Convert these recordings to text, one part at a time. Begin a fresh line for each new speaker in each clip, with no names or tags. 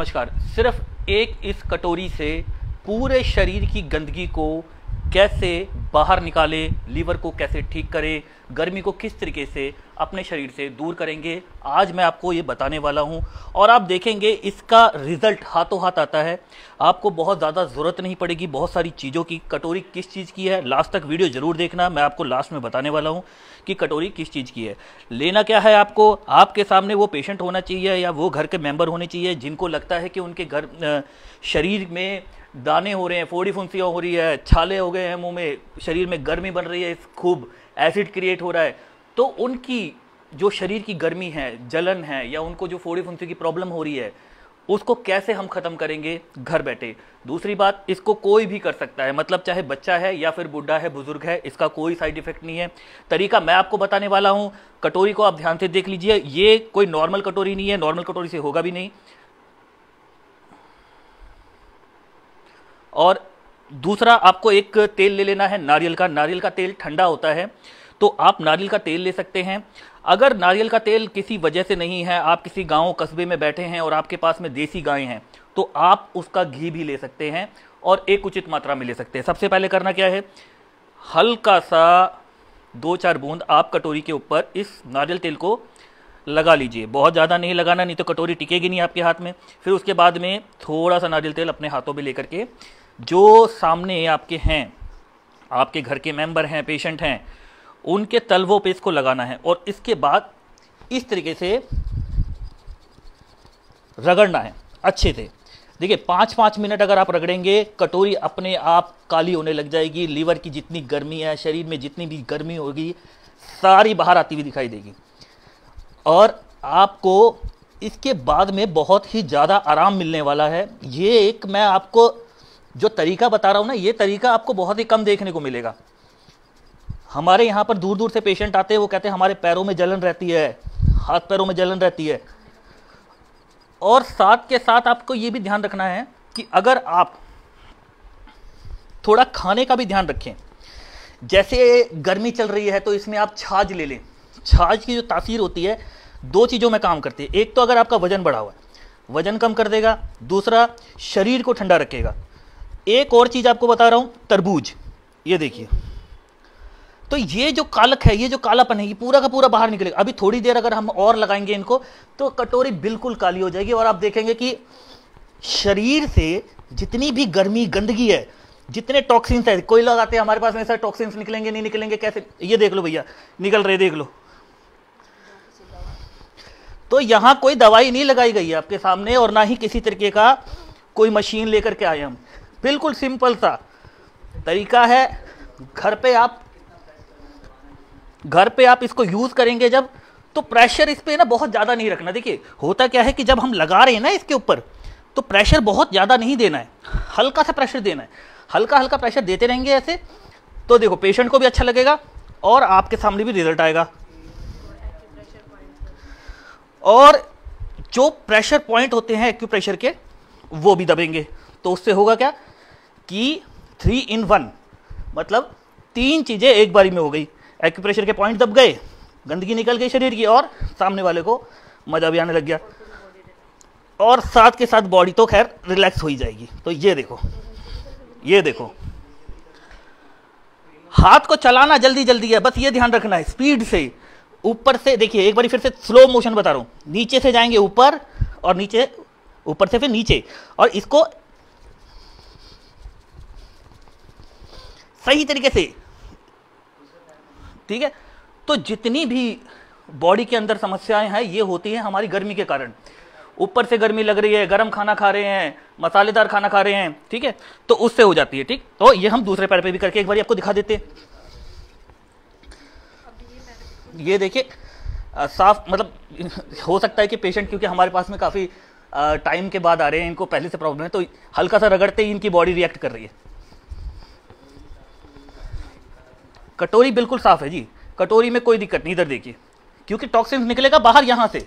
नमस्कार। सिर्फ़ एक इस कटोरी से पूरे शरीर की गंदगी को कैसे बाहर निकाले, लीवर को कैसे ठीक करें, गर्मी को किस तरीके से अपने शरीर से दूर करेंगे, आज मैं आपको ये बताने वाला हूँ। और आप देखेंगे, इसका रिज़ल्ट हाथों हाथ आता है। आपको बहुत ज़्यादा ज़रूरत नहीं पड़ेगी बहुत सारी चीज़ों की, कटोरी किस चीज़ की है लास्ट तक वीडियो ज़रूर देखना, मैं आपको लास्ट में बताने वाला हूँ कि कटोरी किस चीज़ की है। लेना क्या है आपको? आपके सामने वो पेशेंट होना चाहिए या वो घर के मेंबर होने चाहिए जिनको लगता है कि उनके घर शरीर में दाने हो रहे हैं, फोड़ी फुंसियाँ हो रही है, छाले हो गए हैं मुँह में, शरीर में गर्मी बन रही है खूब एसिड क्रिएट हो रहा है। तो उनकी जो शरीर की गर्मी है, जलन है, या उनको जो फोड़ी फुंसी की प्रॉब्लम हो रही है, उसको कैसे हम खत्म करेंगे? घर बैठे। दूसरी बात, इसको कोई भी कर सकता है मतलब चाहे बच्चा है या फिर बुढ़ा है, बुज़ुर्ग है, इसका कोई साइड इफ़ेक्ट नहीं है। तरीका मैं आपको बताने वाला हूँ, कटोरी को आप ध्यान से देख लीजिए, ये कोई नॉर्मल कटोरी नहीं है नॉर्मल कटोरी से होगा भी नहीं। और दूसरा, आपको एक तेल ले लेना है, नारियल का। नारियल का तेल ठंडा होता है तो आप नारियल का तेल ले सकते हैं। अगर नारियल का तेल किसी वजह से नहीं है, आप किसी गाँव कस्बे में बैठे हैं और आपके पास में देसी गायें हैं तो आप उसका घी भी ले सकते हैं और एक उचित मात्रा में ले सकते हैं। सबसे पहले करना क्या है? हल्का सा दो चार बूंद आप कटोरी के ऊपर इस नारियल तेल को लगा लीजिए। बहुत ज़्यादा नहीं लगाना, नहीं तो कटोरी टिकेगी नहीं आपके हाथ में। फिर उसके बाद में थोड़ा सा नारियल तेल अपने हाथों में लेकर के, जो सामने आपके हैं, आपके घर के मेंबर हैं, पेशेंट हैं, उनके तलवों पे इसको लगाना है और इसके बाद इस तरीके से रगड़ना है, अच्छे से। देखिए पाँच पाँच मिनट अगर आप रगड़ेंगे, कटोरी अपने आप काली होने लग जाएगी, लीवर की जितनी गर्मी है, शरीर में जितनी भी गर्मी होगी, सारी बाहर आती हुई दिखाई देगी। और आपको इसके बाद में बहुत ही ज़्यादा आराम मिलने वाला है। ये एक मैं आपको जो तरीका बता रहा हूँ ना, ये तरीका आपको बहुत ही कम देखने को मिलेगा। हमारे यहाँ पर दूर दूर से पेशेंट आते हैं, वो कहते हैं, हमारे पैरों में जलन रहती है, हाथ पैरों में जलन रहती है। और साथ के साथ आपको ये भी ध्यान रखना है कि अगर आप थोड़ा खाने का भी ध्यान रखें, जैसे गर्मी चल रही है तो इसमें आप छाछ ले लें। छाछ की जो तासीर होती है, दो चीज़ों में काम करती है। एक तो अगर आपका वज़न बढ़ा हुआ है, वज़न कम कर देगा, दूसरा शरीर को ठंडा रखेगा। एक और चीज़ आपको बता रहा हूँ, तरबूज। ये देखिए। तो ये जो कालक है, ये जो कालापन है, ये पूरा का पूरा बाहर निकलेगा। अभी थोड़ी देर अगर हम और लगाएँगे इनको तो कटोरी बिल्कुल काली हो जाएगी और आप देखेंगे कि शरीर से जितनी भी गर्मी, गंदगी है, जितने टॉक्सिन्स है, कोई लगाते हैं, हमारे पास में सर टॉक्सिन्स निकलेंगे, नहीं निकलेंगे, कैसे? ये देख लो भैया, निकल रहे, देख लो। तो यहाँ कोई दवाई नहीं लगाई गई है आपके सामने और ना ही किसी तरीके का कोई मशीन लेकर के आए हम। बिल्कुल सिंपल सा तरीका है, घर पे आप, घर पे आप इसको यूज़ करेंगे जब तो प्रेशर इस पर ना बहुत ज़्यादा नहीं रखना। देखिए, होता क्या है कि जब हम लगा रहे हैं ना इसके ऊपर तो प्रेशर बहुत ज़्यादा नहीं देना है। हल्का सा प्रेशर देना है। हल्का हल्का प्रेशर देते रहेंगे ऐसे तो देखो पेशेंट को भी अच्छा लगेगा और आपके सामने भी रिज़ल्ट आएगा। और जो प्रेशर पॉइंट होते हैं एक्यूप्रेशर के, वो भी दबेंगे। तो उससे होगा क्या कि थ्री इन वन मतलब तीन चीज़ें एक बारी में हो गई। एक्यूप्रेशर के पॉइंट दब गए, गंदगी निकल गई शरीर की और सामने वाले को मज़ा भी आने लग गया। और साथ के साथ बॉडी तो खैर रिलैक्स हो ही जाएगी। तो ये देखो ये देखो। हाथ को चलाना जल्दी जल्दी है, बस ये ध्यान रखना है स्पीड से। ऊपर से, देखिए, एक बार फिर से स्लो मोशन बता रहा हूँ। नीचे से जाएँगे ऊपर और नीचे, ऊपर से फिर नीचे। और इसको सही तरीके से, ठीक है? तो जितनी भी बॉडी के अंदर समस्याएँ हैं, ये होती हैं हमारी गर्मी के कारण। ऊपर से गर्मी लग रही है, गर्म खाना खा रहे हैं, मसालेदार खाना खा रहे हैं, ठीक है? तो उससे हो जाती है, ठीक? तो ये हम दूसरे पैर पे भी करके एक बार आपको दिखा देते हैं। ये देखिए साफ़ मतलब हो सकता है कि पेशेंट क्योंकि हमारे पास में काफ़ी टाइम के बाद आ रहे हैं, इनको पहले से प्रॉब्लम है तो हल्का सा रगड़ते ही इनकी बॉडी रिएक्ट कर रही है। कटोरी बिल्कुल साफ़ है जी। कटोरी में कोई दिक्कत नहीं, इधर देखिए। क्योंकि टॉक्सिन निकलेगा बाहर यहाँ से,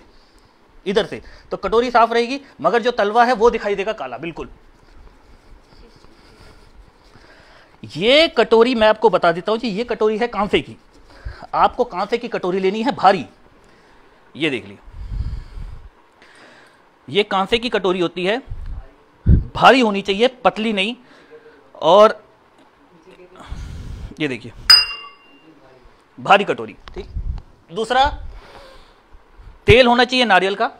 इधर से। तो कटोरी साफ़ रहेगी, मगर जो तलवा है, वो दिखाई देगा काला, बिल्कुल। ये कटोरी मैं आपको बता देता हूँ जी, ये कटोरी है कांसे की। आपको कांसे की कटोरी लेनी है? भारी। ये देख लियो। ये कांसे की कटोरी होती है? भारी होनी चाहिए, पतली नहीं। और ये देखिए। भारी कटोरी, ठीक। दूसरा, तेल होना चाहिए नारियल का।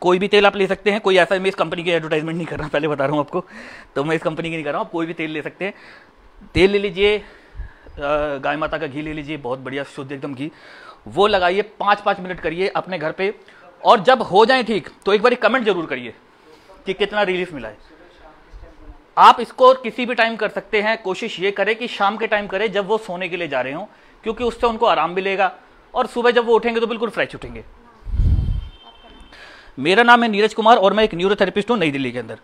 कोई भी तेल आप ले सकते हैं। कोई ऐसा, मैं इस कंपनी की एडवर्टाइजमेंट नहीं कर रहा, पहले बता रहा हूँ आपको। तो मैं इस कंपनी की नहीं कर रहा हूँ, आप कोई भी तेल ले सकते हैं। तेल ले लीजिए गाय माता का घी ले लीजिए, बहुत बढ़िया शुद्ध एकदम घी। वो लगाइए पाँच पाँच मिनट करिए अपने घर पे। और जब हो जाए ठीक तो एक बार कमेंट ज़रूर करिए कि कितना रिलीफ मिला है। आप इसको किसी भी टाइम कर सकते हैं। कोशिश ये करें कि शाम के टाइम करें, जब वो सोने के लिए जा रहे हो, क्योंकि उससे उनको आराम मिलेगा और सुबह जब वो उठेंगे तो बिल्कुल फ्रेश उठेंगे। मेरा नाम है नीरज कुमार और मैं एक न्यूरोथेरेपिस्ट हूँ नई दिल्ली के अंदर।